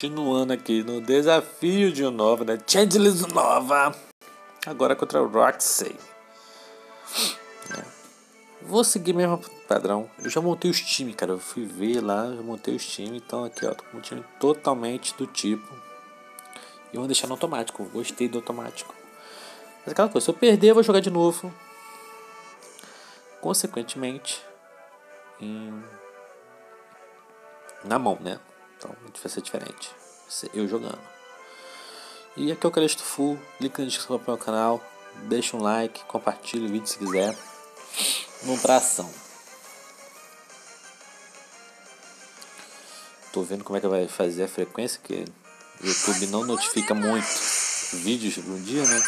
Continuando aqui no desafio de Nova, né? Changelis Nova. Agora contra o Roxy. É. Vou seguir mesmo padrão. Eu já montei os times, cara. Eu fui ver lá, já montei os times. Então aqui, ó, tô com um time totalmente do tipo. E vou deixar no automático. Gostei do automático. Mas aquela coisa, se eu perder, eu vou jogar de novo. Consequentemente, em... na mão, né? Então vai ser diferente. Vai ser eu jogando. E aqui é o Calesto Full. Clique na descrição para o meu canal. Deixa um like, compartilhe o vídeo se quiser. Vamos pra ação. Tô vendo como é que vai fazer a frequência, que o YouTube não notifica muito vídeos no dia, né?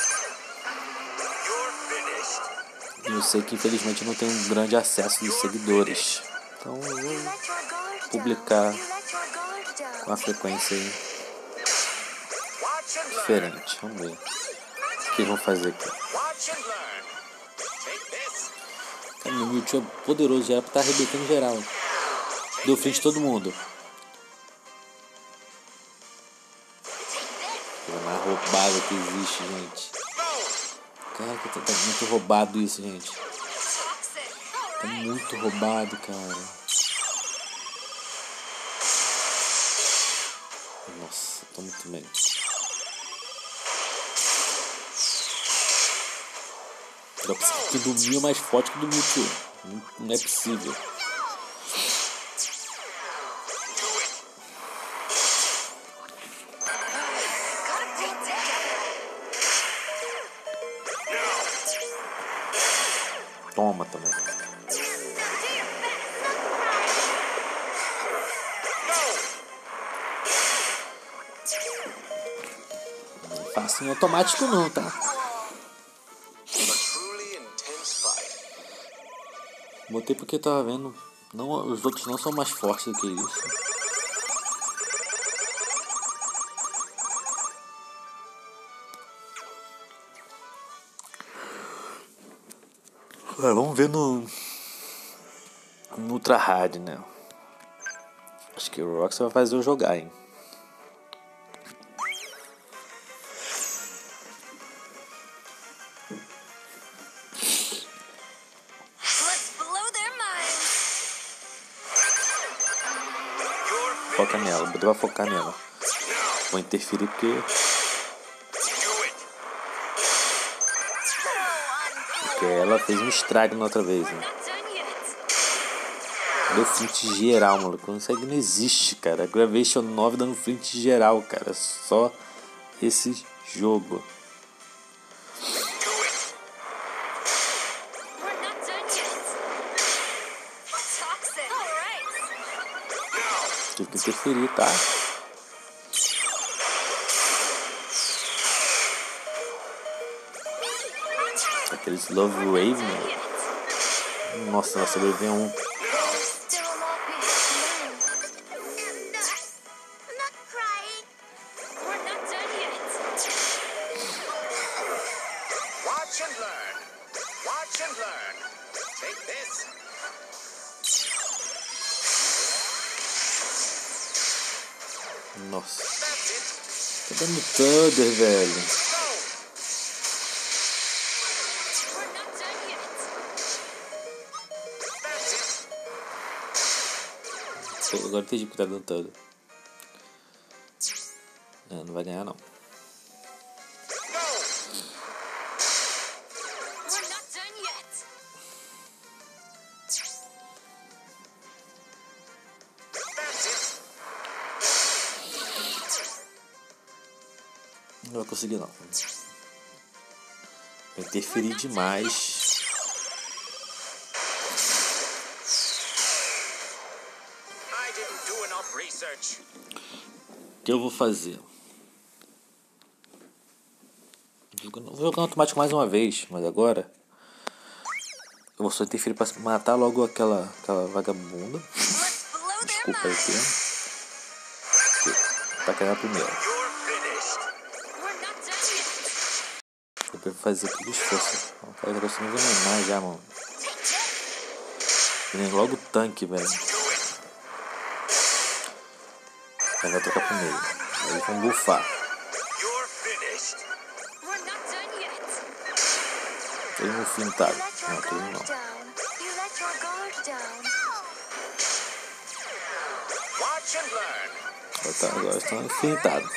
Eu sei que infelizmente não tem um grande acesso de seguidores. Então eu vou publicar com a frequência diferente. Vamos ver o que vão fazer aqui. Cara, meu Mewtwo é poderoso, era pra estar arrebentando geral. Deu frente a todo mundo. Coisa mais roubada que existe, gente. Cara, tá, tá muito roubado isso, gente. Tá muito roubado, cara. Nossa, tô muito. Dá pra que do Mil é mais forte que do Mewtwo. Não, não é possível. Faço em automático não, tá? Botei porque tava vendo. Não, os outros não são mais fortes do que isso. vamos ver no. No Ultra Hard, né? Acho que o Rox vai fazer eu jogar, hein? Foca nela, vou focar nela. Vou interferir porque. Porque ela fez um estrago na outra vez, né? Deu flint geral, maluco. Aí não existe, cara. Gravation 9 dando flint geral, cara. Só esse jogo. Tive que interferir, tá? Aqueles Love Wave, né? Nossa, ele vem um. Watch and learn. Watch and learn. Nossa. Tá dando Thunder, velho. Agora entendi porque tá dando Thunder. Não, não vai ganhar não. Não vai conseguir não. Vai interferir demais. O que eu vou fazer? Vou jogar no automático mais uma vez, mas agora eu vou só interferir para matar logo aquela, aquela vagabunda. Desculpa aí, Tá caindo primeiro. Pra fazer tudo esforço. O cara tá conseguindo envenenar já, mano. Vem logo o tanque, velho. Aí vai trocar pro meio. Eles vão bufar. You're finished. We're not done yet. Tem um fintado. Não, tem guard não. Agora tá- Agora estão fintados.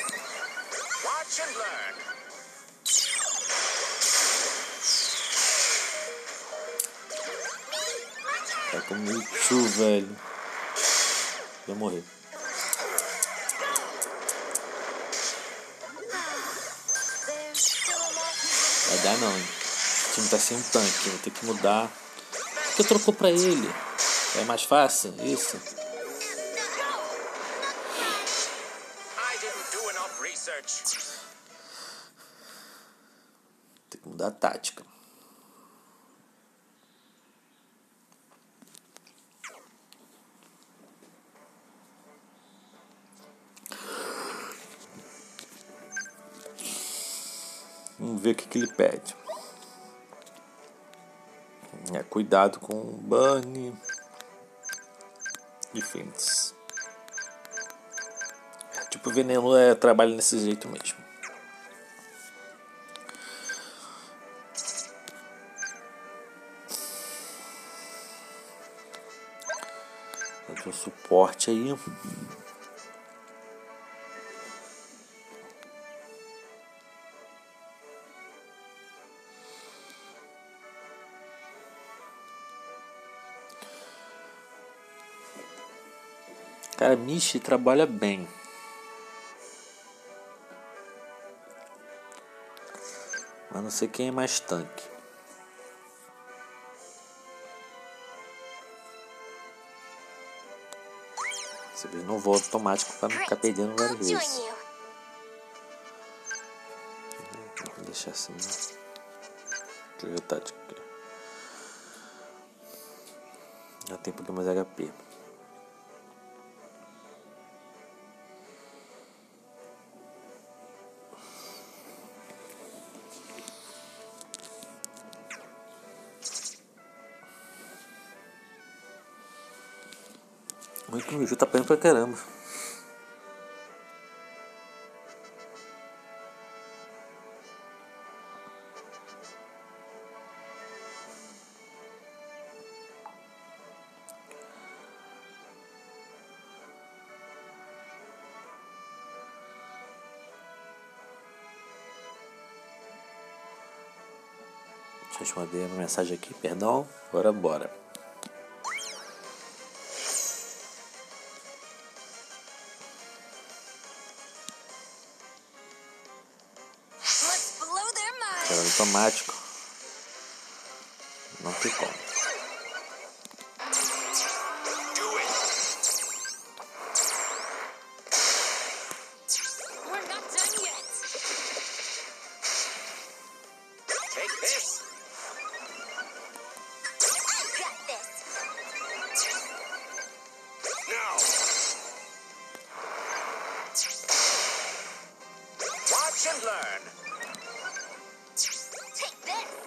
Com Mewtwo, velho. Vai morrer. Vai dar não, hein? O time tá sem um tanque, vai ter que mudar. Por que trocou pra ele? É mais fácil? Isso? Tem que mudar a tática. Ver o que, que ele pede. É, cuidado com o Bunny e Fins. Tipo, o veneno é, trabalha desse jeito mesmo. Fazer um suporte aí. Cara, Michi trabalha bem. Mas não sei quem é mais tanque. Você vê, não vou automático para não ficar perdendo várias vezes. Vou deixar assim. né? Deixa eu ver a tática aqui. Já tem um pouquinho mais HP. Que o tá apanhando pra caramba. Deixa eu mandei uma mensagem aqui, perdão. Agora bora. Automático. Não tem como. Do it. We're this.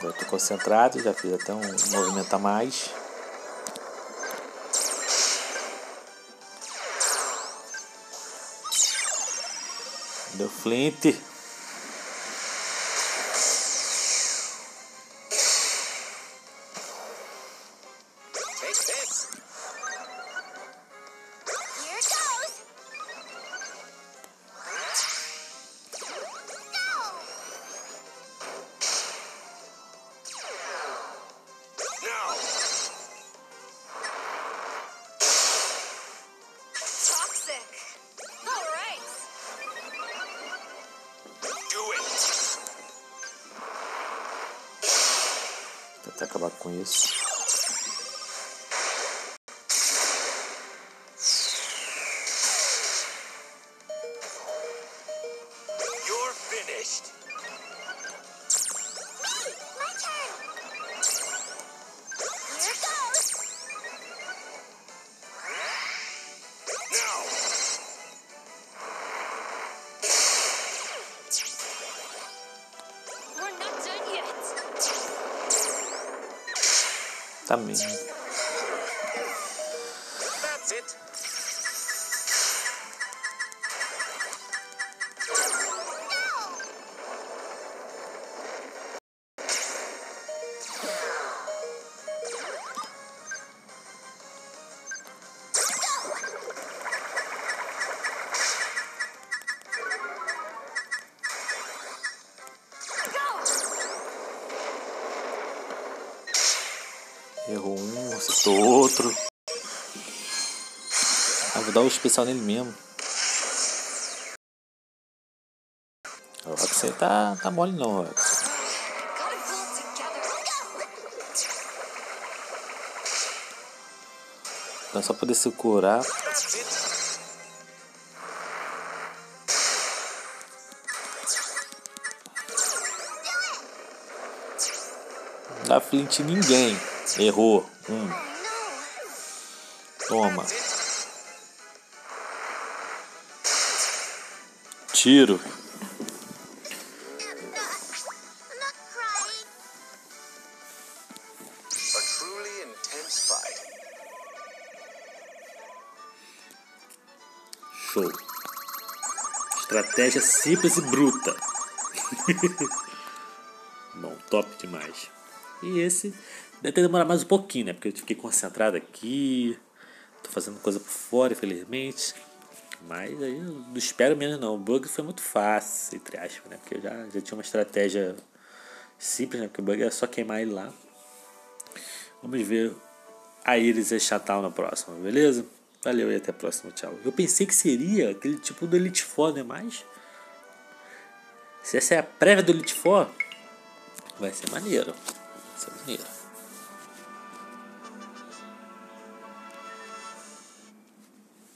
Eu tô concentrado, já fiz até um movimento a mais. Deu flint. Tentar acabar com isso. Tá Ah, vou dar o especial nele mesmo. Roxy tá, tá mole não, Roxy. Então só poder se curar. Não dá flint ninguém. Errou. Um. Toma. Fight. Show. Estratégia simples e bruta. Bom, top demais. E esse deve ter demorado mais um pouquinho, né? Porque eu fiquei concentrado aqui. Tô fazendo coisa por fora, infelizmente. Mas aí não espero menos não. O bug foi muito fácil, entre aspas, né? Porque eu já, já tinha uma estratégia simples, né? Porque o bug era só queimar ele lá. Vamos ver a Iris e Chatal na próxima, beleza? Valeu e até a próxima, tchau. Eu pensei que seria aquele tipo do Elite Four, né? Mas. Se essa é a prévia do Elite Four, vai ser maneiro. Vai ser maneiro.